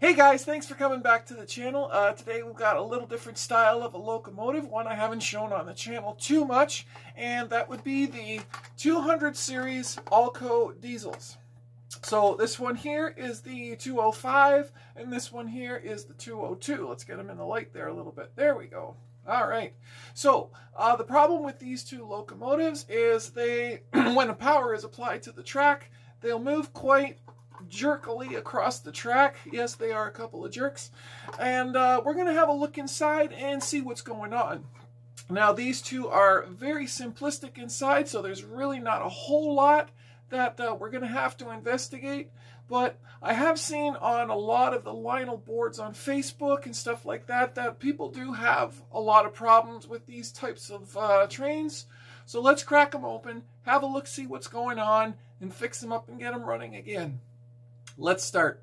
Hey guys, thanks for coming back to the channel. Uh, today we've got a little different style of a locomotive, one I haven't shown on the channel too much, and that would be the 200 series Alco diesels. So this one here is the 205, and this one here is the 202. Let's get them in the light there a little bit. There we go. All right. So uh, the problem with these two locomotives is they, when a power is applied to the track, they'll move quite jerkily across the track. Yes, they are a couple of jerks. And uh, we're going to have a look inside and see what's going on. Now, these two are very simplistic inside, so there's really not a whole lot that uh, we're going to have to investigate. But I have seen on a lot of the Lionel boards on Facebook and stuff like that that people do have a lot of problems with these types of uh, trains. So let's crack them open, have a look, see what's going on, and fix them up and get them running again. Let's start.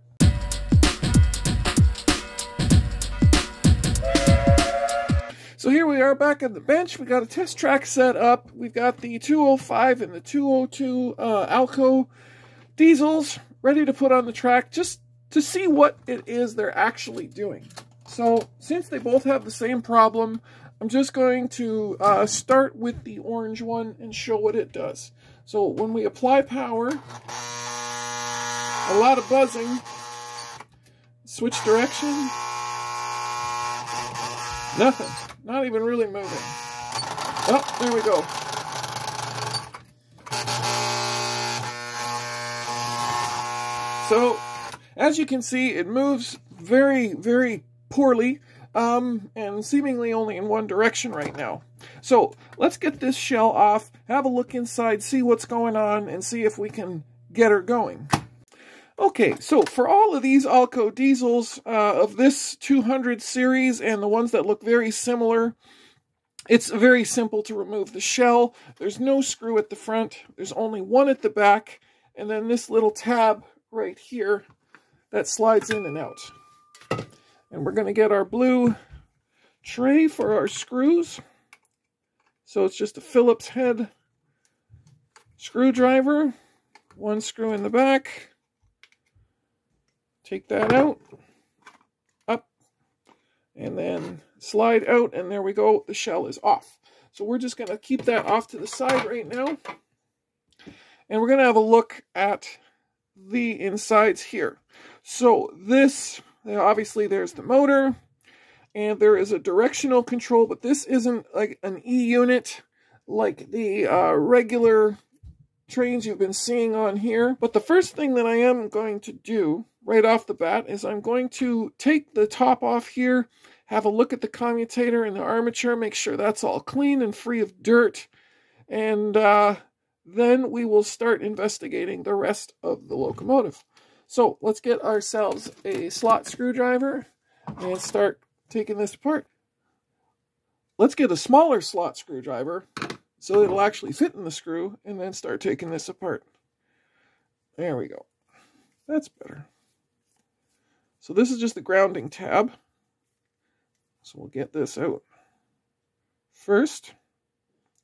So here we are back at the bench. We got a test track set up. We've got the 205 and the 202 uh, Alco diesels ready to put on the track just to see what it is they're actually doing. So since they both have the same problem, I'm just going to uh, start with the orange one and show what it does. So when we apply power, a lot of buzzing. Switch direction. Nothing. Not even really moving. Oh, there we go. So, as you can see, it moves very, very poorly, um, and seemingly only in one direction right now. So, let's get this shell off, have a look inside, see what's going on, and see if we can get her going. Okay, so for all of these Alco diesels uh, of this 200 series and the ones that look very similar, it's very simple to remove the shell. There's no screw at the front. There's only one at the back. And then this little tab right here that slides in and out. And we're going to get our blue tray for our screws. So it's just a Phillips head screwdriver. One screw in the back Take that out, up, and then slide out, and there we go. The shell is off. So we're just going to keep that off to the side right now. And we're going to have a look at the insides here. So this, obviously there's the motor, and there is a directional control, but this isn't like an E-unit like the uh, regular trains you've been seeing on here. But the first thing that I am going to do right off the bat is I'm going to take the top off here, have a look at the commutator and the armature, make sure that's all clean and free of dirt, and uh, then we will start investigating the rest of the locomotive. So let's get ourselves a slot screwdriver and start taking this apart. Let's get a smaller slot screwdriver so it'll actually fit in the screw and then start taking this apart. There we go. That's better. So this is just the grounding tab. So we'll get this out first.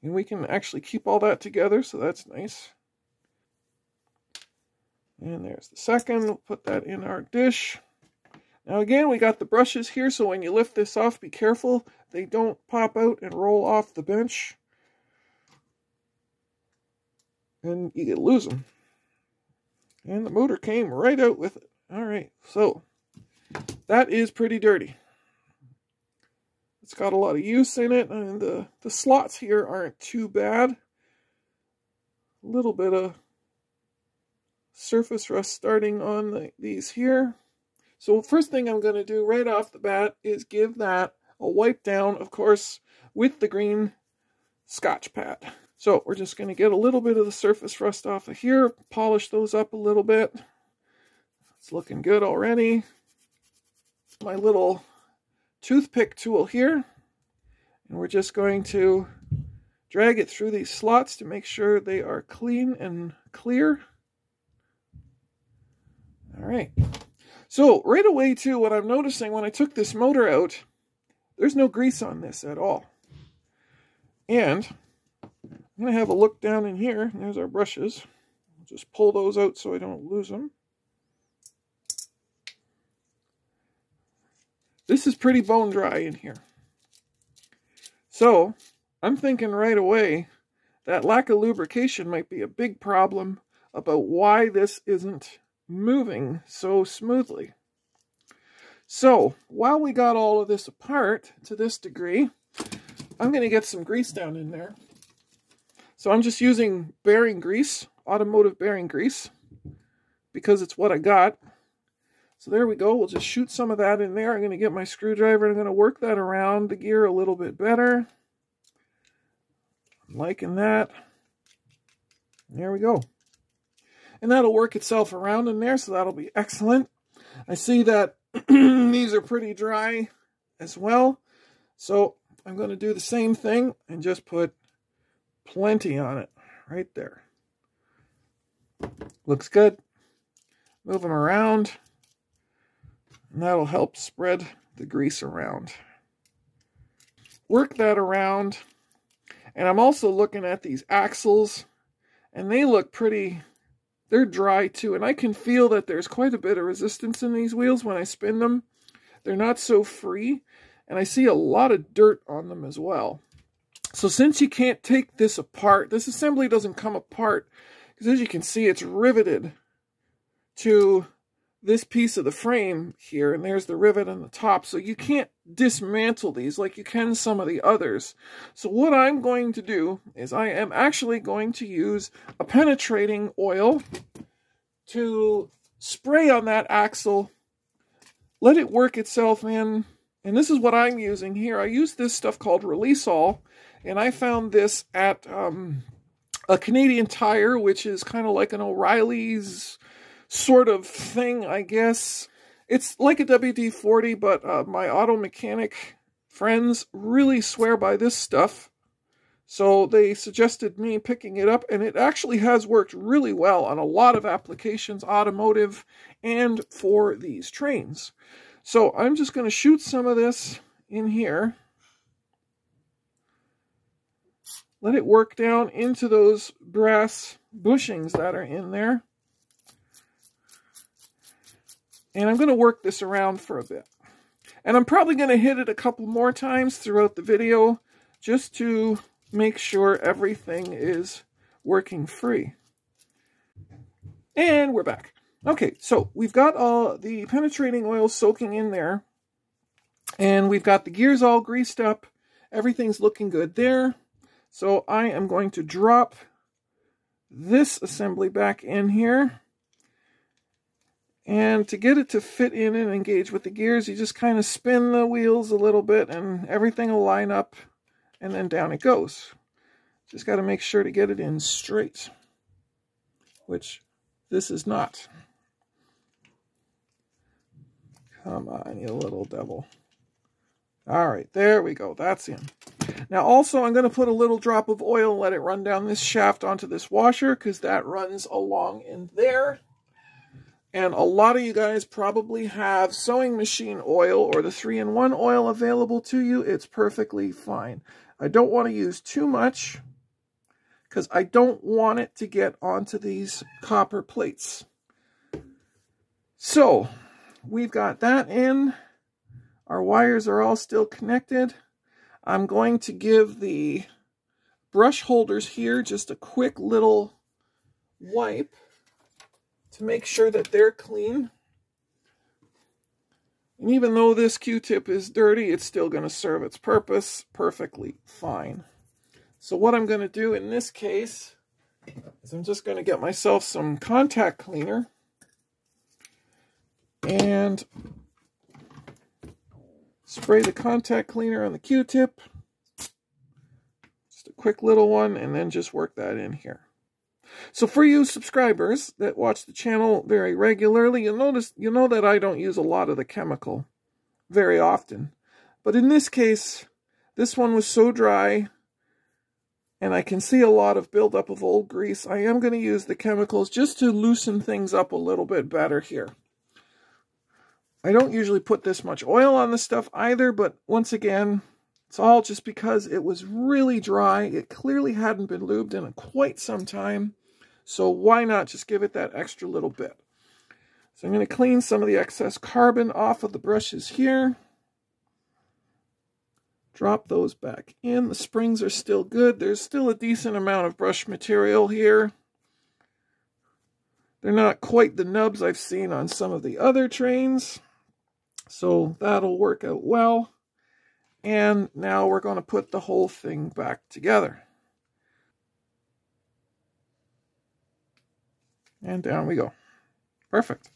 And we can actually keep all that together, so that's nice. And there's the second. We'll put that in our dish. Now again, we got the brushes here, so when you lift this off, be careful. They don't pop out and roll off the bench. And you lose them. And the motor came right out with it. All right, so that is pretty dirty. It's got a lot of use in it, and the, the slots here aren't too bad. A little bit of surface rust starting on the, these here. So first thing I'm going to do right off the bat is give that a wipe down, of course, with the green scotch pad. So we're just going to get a little bit of the surface rust off of here, polish those up a little bit. It's looking good already my little toothpick tool here. And we're just going to drag it through these slots to make sure they are clean and clear. All right. So right away too, what I'm noticing when I took this motor out, there's no grease on this at all. And I'm going to have a look down in here. There's our brushes. I'll just pull those out so I don't lose them. This is pretty bone dry in here. So I'm thinking right away that lack of lubrication might be a big problem about why this isn't moving so smoothly. So while we got all of this apart to this degree, I'm going to get some grease down in there. So I'm just using bearing grease, automotive bearing grease, because it's what I got. So there we go. We'll just shoot some of that in there. I'm going to get my screwdriver and I'm going to work that around the gear a little bit better. I'm liking that. There we go. And that'll work itself around in there, so that'll be excellent. I see that these are pretty dry as well. So I'm going to do the same thing and just put plenty on it right there. Looks good. Move them around. And that'll help spread the grease around. Work that around. And I'm also looking at these axles. And they look pretty, they're dry too. And I can feel that there's quite a bit of resistance in these wheels when I spin them. They're not so free. And I see a lot of dirt on them as well. So since you can't take this apart, this assembly doesn't come apart. Because as you can see, it's riveted to this piece of the frame here, and there's the rivet on the top, so you can't dismantle these like you can some of the others. So what I'm going to do is I am actually going to use a penetrating oil to spray on that axle, let it work itself in, and this is what I'm using here. I use this stuff called Release All, and I found this at um, a Canadian Tire, which is kind of like an O'Reilly's sort of thing, I guess. It's like a WD-40, but uh, my auto mechanic friends really swear by this stuff. So they suggested me picking it up, and it actually has worked really well on a lot of applications, automotive, and for these trains. So I'm just going to shoot some of this in here. Let it work down into those brass bushings that are in there. And I'm going to work this around for a bit. And I'm probably going to hit it a couple more times throughout the video just to make sure everything is working free. And we're back. Okay, so we've got all the penetrating oil soaking in there. And we've got the gears all greased up. Everything's looking good there. So I am going to drop this assembly back in here. And to get it to fit in and engage with the gears, you just kind of spin the wheels a little bit and everything will line up and then down it goes. Just got to make sure to get it in straight, which this is not. Come on, you little devil. All right, there we go. That's in. Now also, I'm going to put a little drop of oil, let it run down this shaft onto this washer because that runs along in there. And a lot of you guys probably have sewing machine oil or the 3-in-1 oil available to you. It's perfectly fine. I don't want to use too much because I don't want it to get onto these copper plates. So, we've got that in. Our wires are all still connected. I'm going to give the brush holders here just a quick little wipe to make sure that they're clean. And even though this Q-tip is dirty, it's still going to serve its purpose perfectly fine. So what I'm going to do in this case is I'm just going to get myself some contact cleaner and spray the contact cleaner on the Q-tip. Just a quick little one and then just work that in here. So for you subscribers that watch the channel very regularly, you'll notice you know that I don't use a lot of the chemical very often. But in this case, this one was so dry and I can see a lot of buildup of old grease. I am going to use the chemicals just to loosen things up a little bit better here. I don't usually put this much oil on the stuff either, but once again, it's all just because it was really dry. It clearly hadn't been lubed in quite some time. So why not just give it that extra little bit? So I'm going to clean some of the excess carbon off of the brushes here. drop those back in. The springs are still good. There's still a decent amount of brush material here. They're not quite the nubs I've seen on some of the other trains. So that'll work out well. And now we're going to put the whole thing back together. And down we go. Perfect.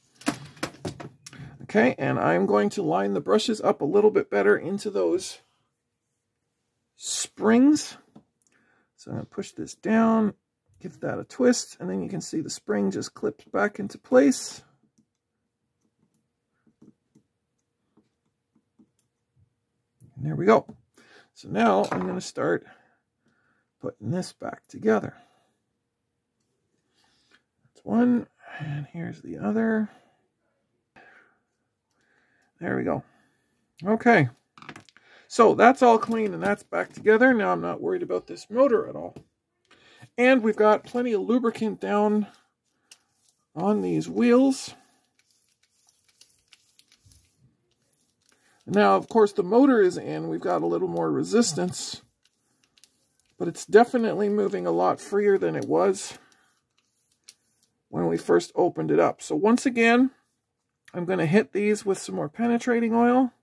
Okay, and I'm going to line the brushes up a little bit better into those springs. So I'm going to push this down, give that a twist, and then you can see the spring just clips back into place. And there we go. So now I'm going to start putting this back together. One, and here's the other. There we go. Okay. So that's all clean and that's back together. Now I'm not worried about this motor at all. And we've got plenty of lubricant down on these wheels. Now, of course, the motor is in. We've got a little more resistance. But it's definitely moving a lot freer than it was when we first opened it up. So once again, I'm going to hit these with some more penetrating oil.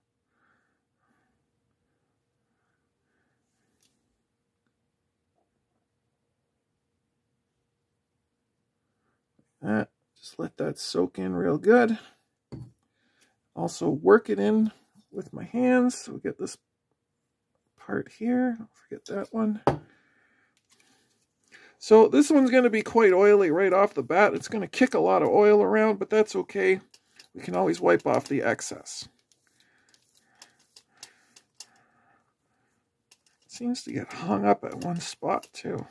That, just let that soak in real good. Also work it in with my hands. So we get this part here. Don't forget that one. So this one's going to be quite oily right off the bat. It's going to kick a lot of oil around, but that's okay. We can always wipe off the excess. It seems to get hung up at one spot too.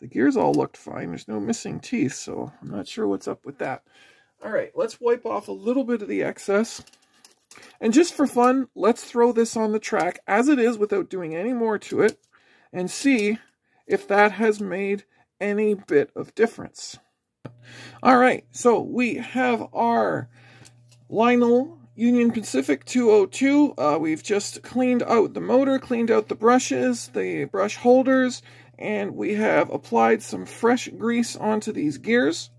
The gears all looked fine. There's no missing teeth, so I'm not sure what's up with that. All right, let's wipe off a little bit of the excess. And just for fun, let's throw this on the track as it is without doing any more to it and see if that has made any bit of difference. All right, so we have our Lionel Union Pacific 202. Uh, we've just cleaned out the motor, cleaned out the brushes, the brush holders, and we have applied some fresh grease onto these gears.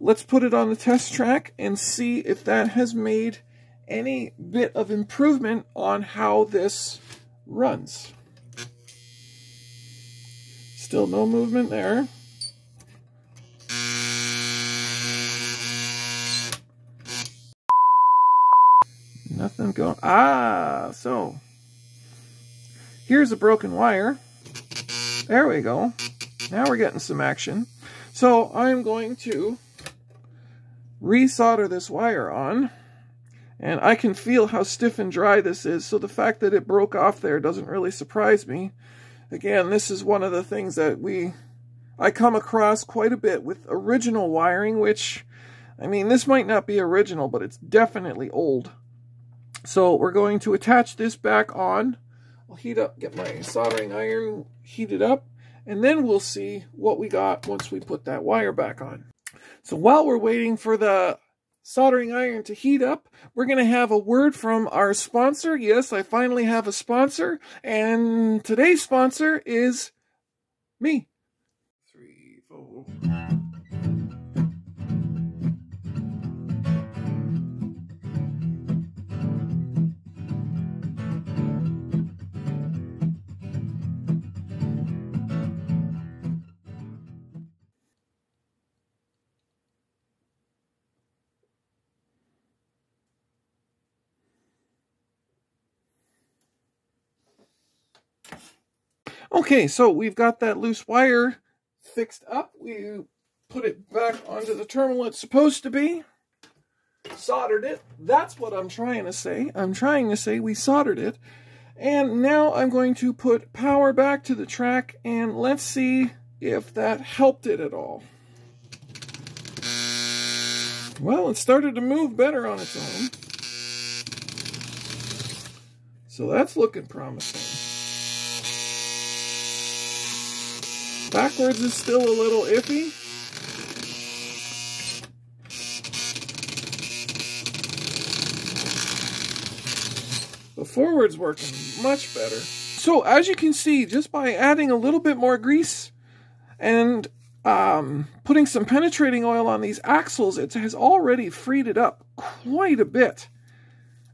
Let's put it on the test track and see if that has made any bit of improvement on how this runs. Still no movement there. Nothing going. Ah, so here's a broken wire. There we go. Now we're getting some action. So I'm going to resolder this wire on. And I can feel how stiff and dry this is, so the fact that it broke off there doesn't really surprise me. Again, this is one of the things that we I come across quite a bit with original wiring, which, I mean, this might not be original, but it's definitely old. So we're going to attach this back on. I'll heat up, get my soldering iron heated up, and then we'll see what we got once we put that wire back on. So while we're waiting for the soldering iron to heat up, we're going to have a word from our sponsor. Yes, I finally have a sponsor, and today's sponsor is me. Okay, so we've got that loose wire fixed up. We put it back onto the terminal it's supposed to be. Soldered it. That's what I'm trying to say. I'm trying to say we soldered it. And now I'm going to put power back to the track and let's see if that helped it at all. Well, it started to move better on its own. So that's looking promising. Backwards is still a little iffy. The forward's working much better. So as you can see, just by adding a little bit more grease and um, putting some penetrating oil on these axles, it has already freed it up quite a bit,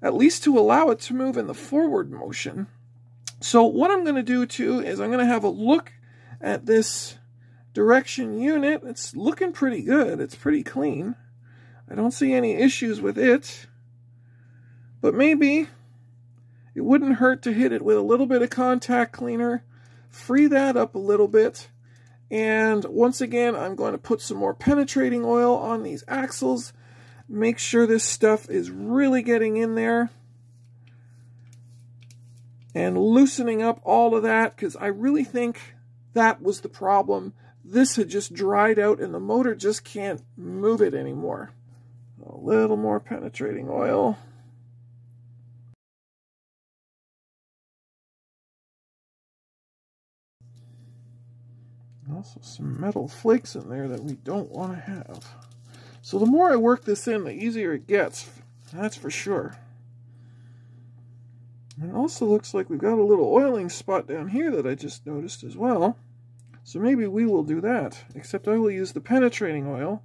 at least to allow it to move in the forward motion. So what I'm going to do too is I'm going to have a look at this direction unit. It's looking pretty good. It's pretty clean. I don't see any issues with it. But maybe it wouldn't hurt to hit it with a little bit of contact cleaner, free that up a little bit, and once again, I'm going to put some more penetrating oil on these axles, make sure this stuff is really getting in there, and loosening up all of that, because I really think that was the problem. This had just dried out and the motor just can't move it anymore. A little more penetrating oil. Also some metal flakes in there that we don't want to have. So the more I work this in, the easier it gets. That's for sure. It also looks like we've got a little oiling spot down here that I just noticed as well. So maybe we will do that. Except I will use the penetrating oil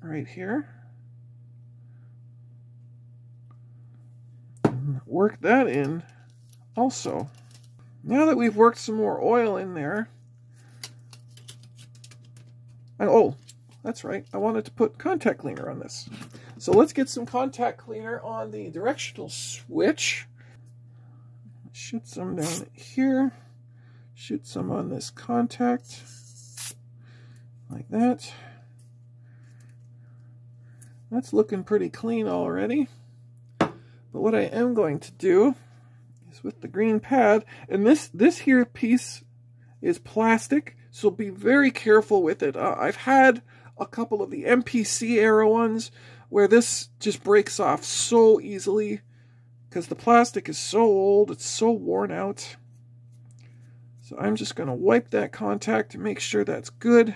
right here. Work that in also. Now that we've worked some more oil in there, oh, that's right. I wanted to put contact cleaner on this. So let's get some contact cleaner on the directional switch. Shoot some down here. Shoot some on this contact. Like that. That's looking pretty clean already. But what I am going to do is with the green pad, and this, this here piece is plastic, so be very careful with it. Uh, I've had a couple of the MPC era ones where this just breaks off so easily because the plastic is so old, it's so worn out. So I'm just going to wipe that contact to make sure that's good.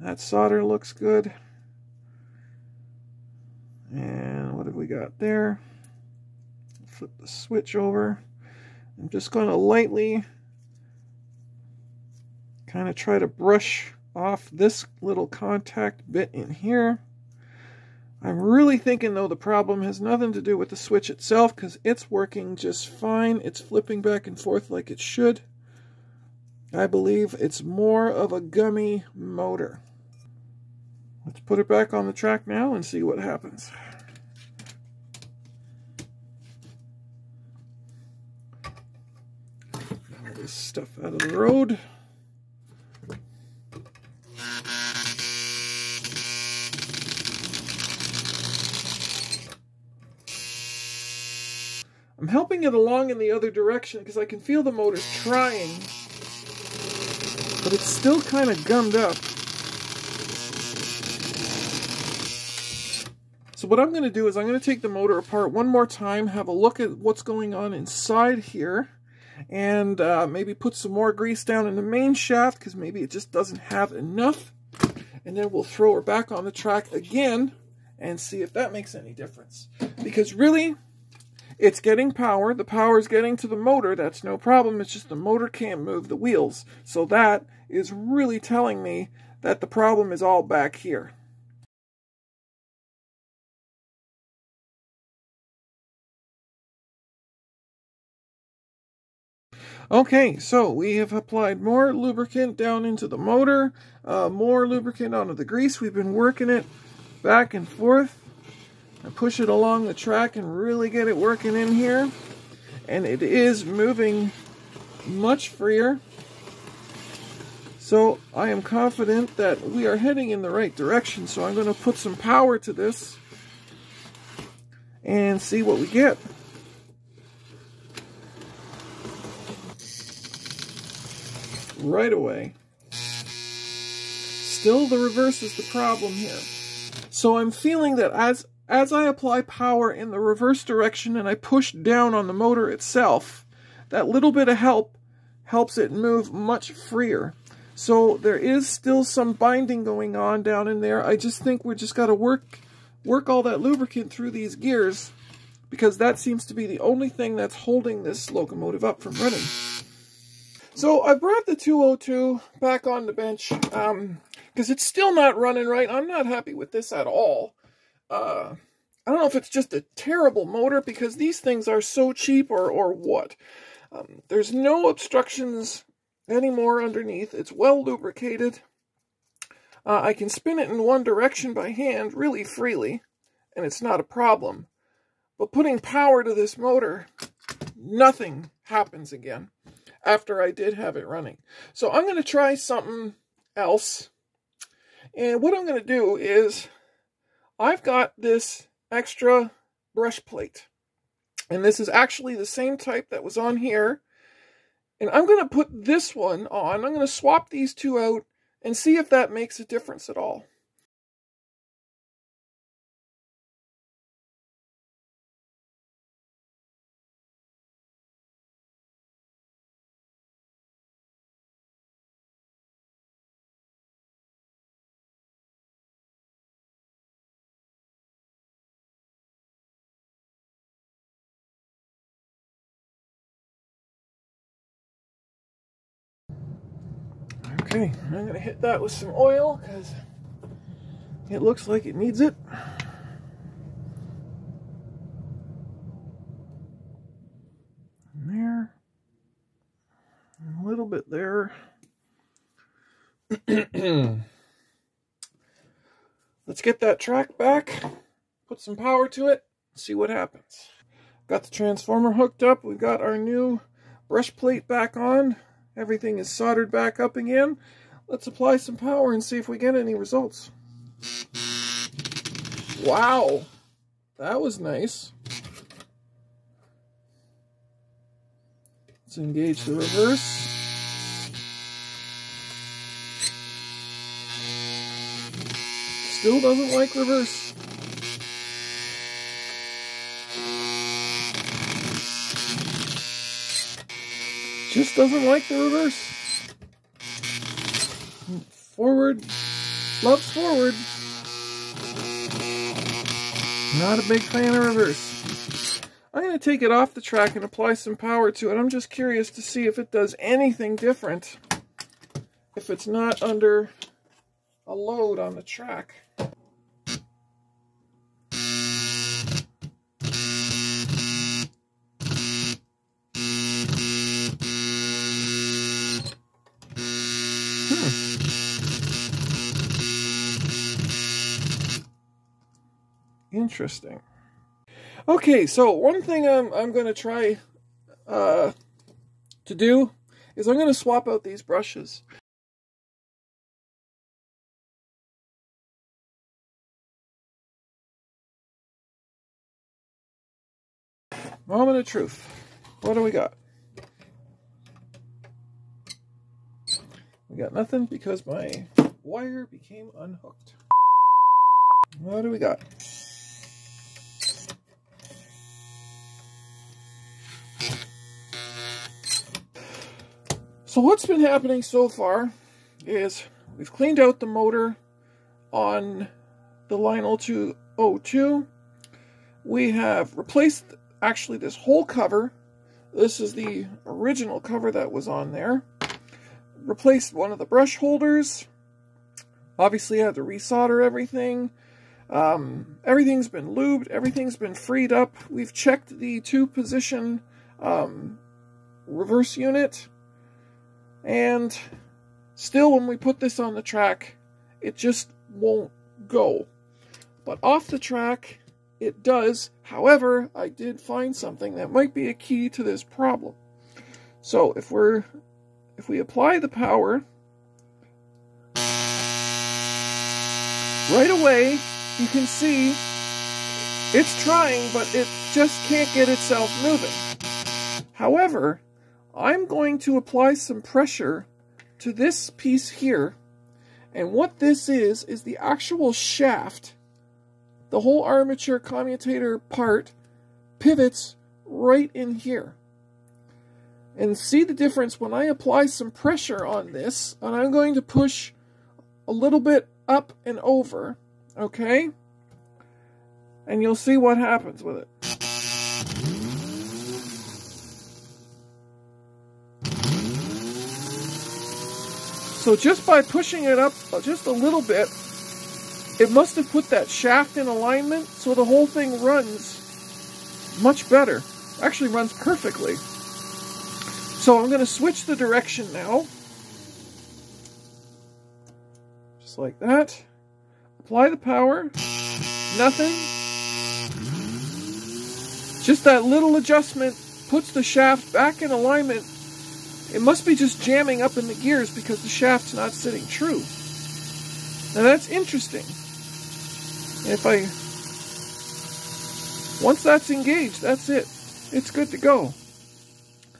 That solder looks good. And what have we got there? Flip the switch over. I'm just going to lightly kind of try to brush off this little contact bit in here. I'm really thinking, though, the problem has nothing to do with the switch itself because it's working just fine. It's flipping back and forth like it should. I believe it's more of a gummy motor. Let's put it back on the track now and see what happens. All this stuff out of the road. I'm helping it along in the other direction because I can feel the motor's trying, but it's still kind of gummed up. So what I'm going to do is I'm going to take the motor apart one more time, have a look at what's going on inside here, and uh, maybe put some more grease down in the main shaft because maybe it just doesn't have enough. And then we'll throw her back on the track again and see if that makes any difference. Because really, it's getting power. The power is getting to the motor. That's no problem. It's just the motor can't move the wheels. So that is really telling me that the problem is all back here. Okay, so we have applied more lubricant down into the motor, uh, more lubricant onto the grease. We've been working it back and forth. I push it along the track and really get it working in here. And it is moving much freer. So I am confident that we are heading in the right direction. So I'm going to put some power to this and see what we get. Right away. Still the reverse is the problem here. So I'm feeling that as as I apply power in the reverse direction and I push down on the motor itself, that little bit of help helps it move much freer. So there is still some binding going on down in there. I just think we just got to work work all that lubricant through these gears because that seems to be the only thing that's holding this locomotive up from running. So I brought the 202 back on the bench because um, it's still not running right. I'm not happy with this at all. Uh, I don't know if it's just a terrible motor because these things are so cheap or, or what. Um, there's no obstructions anymore underneath. It's well lubricated. Uh, I can spin it in one direction by hand really freely, and it's not a problem. But putting power to this motor, nothing happens again after I did have it running. So I'm going to try something else. And what I'm going to do is I've got this extra brush plate. And this is actually the same type that was on here. And I'm going to put this one on. I'm going to swap these two out and see if that makes a difference at all. Okay, I'm to hit that with some oil because it looks like it needs it. And there. And a little bit there. Let's get that track back, put some power to it, see what happens. Got the transformer hooked up. We've got our new brush plate back on. Everything is soldered back up again. Let's apply some power and see if we get any results. Wow, that was nice. Let's engage the reverse. Still doesn't like reverse. Just doesn't like the reverse. Forward. Loves forward. Not a big fan of reverse. I'm going to take it off the track and apply some power to it. I'm just curious to see if it does anything different if it's not under a load on the track. Interesting. Okay, so one thing I'm, I'm going to try uh, to do is I'm going to swap out these brushes. Moment of truth. What do we got? We got nothing because my wire became unhooked. What do we got? So what's been happening so far is we've cleaned out the motor on the Lionel 202. We have replaced actually this whole cover. This is the original cover that was on there. Replaced one of the brush holders. Obviously I had to resolder everything. Um, everything's been lubed. Everything's been freed up. We've checked the two position um, reverse unit. And still, when we put this on the track, it just won't go. But off the track, it does. However, I did find something that might be a key to this problem. So if we're if we apply the power right away, you can see it's trying, but it just can't get itself moving. However, I'm going to apply some pressure to this piece here. And what this is, is the actual shaft, the whole armature commutator part, pivots right in here. And see the difference when I apply some pressure on this, and I'm going to push a little bit up and over, okay? And you'll see what happens with it. So just by pushing it up just a little bit, it must have put that shaft in alignment so the whole thing runs much better. Actually runs perfectly. So I'm going to switch the direction now. Just like that. Apply the power. Nothing. Just that little adjustment puts the shaft back in alignment. It must be just jamming up in the gears because the shaft's not sitting true. Now that's interesting. If I... Once that's engaged, that's it. It's good to go.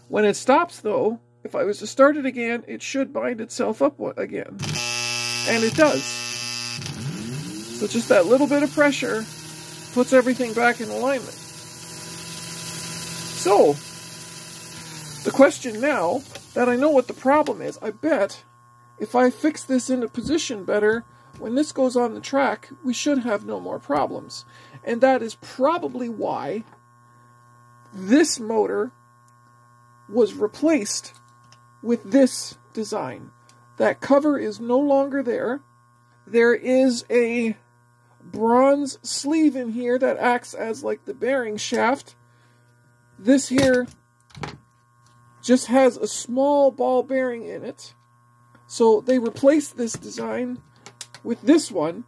When it stops, though, if I was to start it again, it should bind itself up again. And it does. So just that little bit of pressure puts everything back in alignment. So, the question now that I know what the problem is, I bet if I fix this into position better, when this goes on the track, we should have no more problems. And that is probably why this motor was replaced with this design. That cover is no longer there. There is a bronze sleeve in here that acts as like the bearing shaft this here just has a small ball bearing in it. So they replaced this design with this one.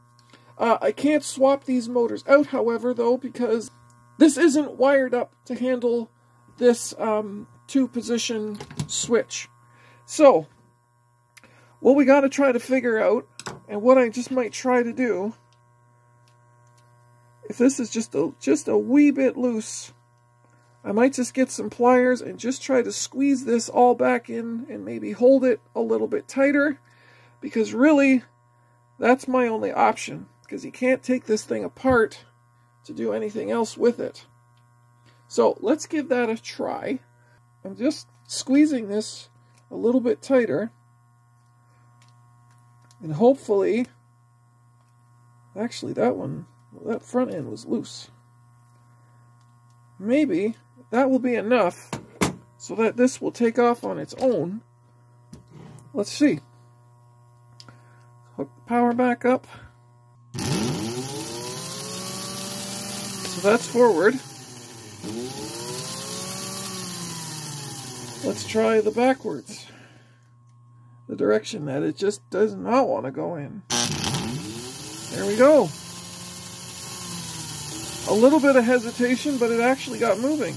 Uh, I can't swap these motors out, however, though, because this isn't wired up to handle this um, two-position switch. So, what we got to try to figure out, and what I just might try to do, if this is just a just a wee bit loose, I might just get some pliers and just try to squeeze this all back in and maybe hold it a little bit tighter because really that's my only option because you can't take this thing apart to do anything else with it. So let's give that a try. I'm just squeezing this a little bit tighter and hopefully actually that one that front end was loose maybe that will be enough so that this will take off on its own. Let's see. Hook the power back up. So that's forward. Let's try the backwards. The direction that it just does not want to go in. There we go. A little bit of hesitation, but it actually got moving.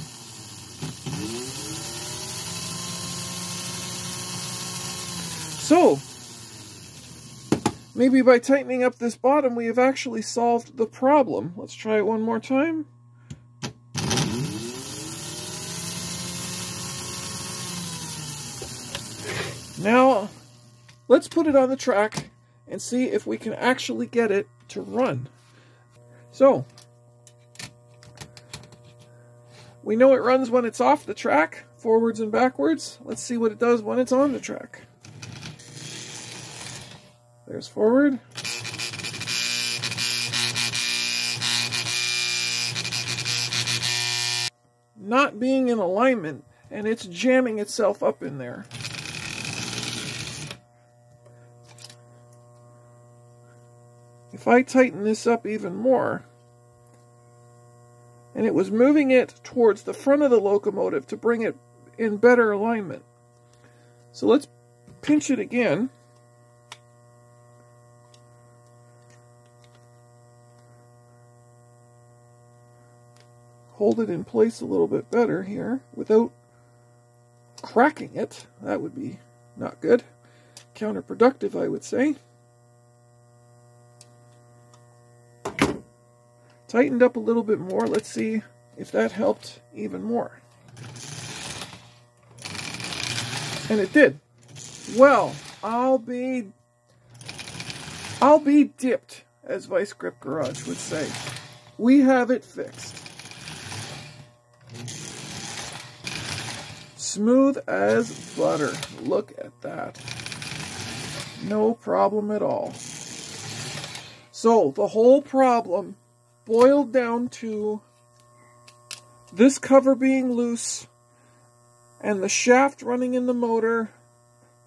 So, maybe by tightening up this bottom, we have actually solved the problem. Let's try it one more time. Now, let's put it on the track and see if we can actually get it to run. So, we know it runs when it's off the track, forwards and backwards. Let's see what it does when it's on the track. There's forward. Not being in alignment, and it's jamming itself up in there. If I tighten this up even more, and it was moving it towards the front of the locomotive to bring it in better alignment. So let's pinch it again. Hold it in place a little bit better here without cracking it. That would be not good. Counterproductive, I would say. Tightened up a little bit more. Let's see if that helped even more. And it did. Well, I'll be I'll be dipped, as Vice Grip Garage would say. We have it fixed. Smooth as butter. Look at that. No problem at all. So, the whole problem boiled down to this cover being loose and the shaft running in the motor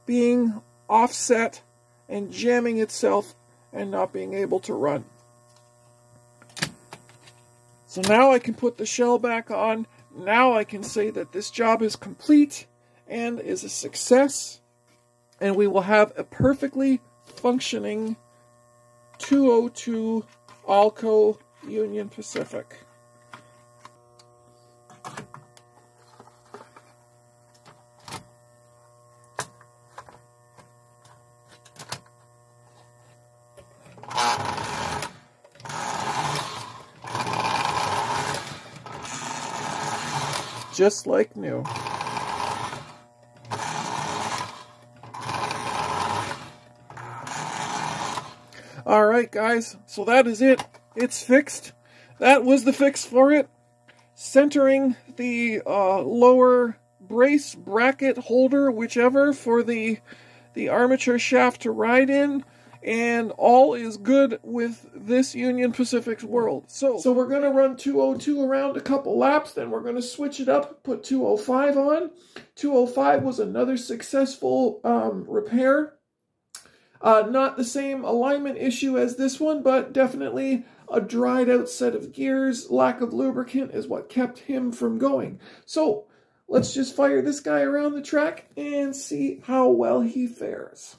being offset and jamming itself and not being able to run. So now I can put the shell back on. Now I can say that this job is complete and is a success. And we will have a perfectly functioning 202 Alco Union Pacific. Just like new. All right, guys, so that is it. It's fixed. That was the fix for it. Centering the uh, lower brace bracket holder, whichever, for the, the armature shaft to ride in. And all is good with this Union Pacific's world. So, so we're going to run 202 around a couple laps, then we're going to switch it up, put 205 on. 205 was another successful um, repair. Uh, not the same alignment issue as this one, but definitely a dried out set of gears. Lack of lubricant is what kept him from going. So let's just fire this guy around the track and see how well he fares.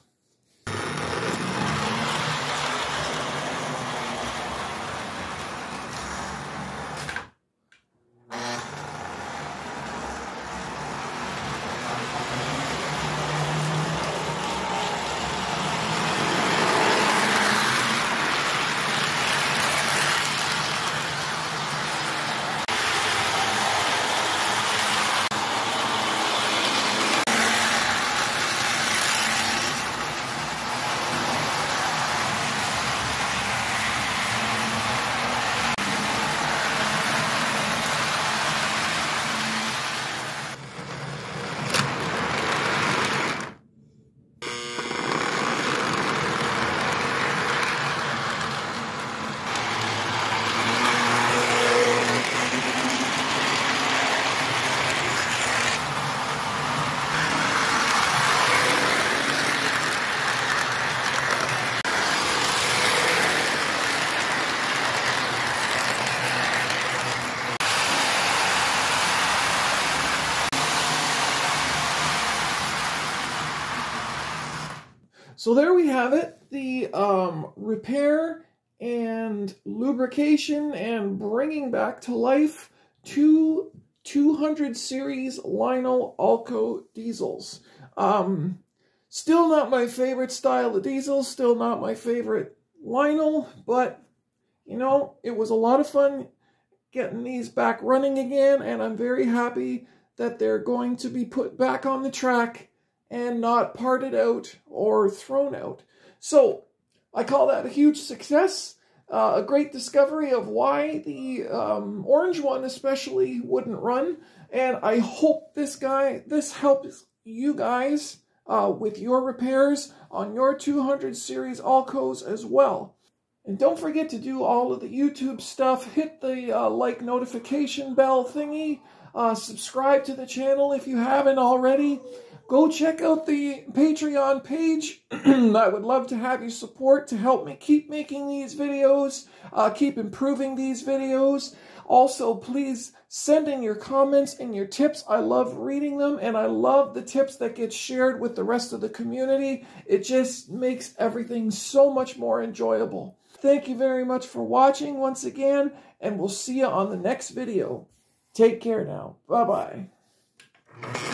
So there we have it, the um, repair and lubrication and bringing back to life two 200 series Lionel Alco diesels. Um, still not my favorite style of diesel, still not my favorite Lionel, but you know, it was a lot of fun getting these back running again, and I'm very happy that they're going to be put back on the track and not parted out or thrown out. So I call that a huge success. Uh, a great discovery of why the um, orange one especially wouldn't run. And I hope this guy, this helps you guys uh, with your repairs on your 200 series Alcos as well. And don't forget to do all of the YouTube stuff. Hit the uh, like notification bell thingy. Uh, subscribe to the channel if you haven't already go check out the Patreon page. I would love to have your support to help me keep making these videos, uh, keep improving these videos. Also, please send in your comments and your tips. I love reading them, and I love the tips that get shared with the rest of the community. It just makes everything so much more enjoyable. Thank you very much for watching once again, and we'll see you on the next video. Take care now. Bye-bye.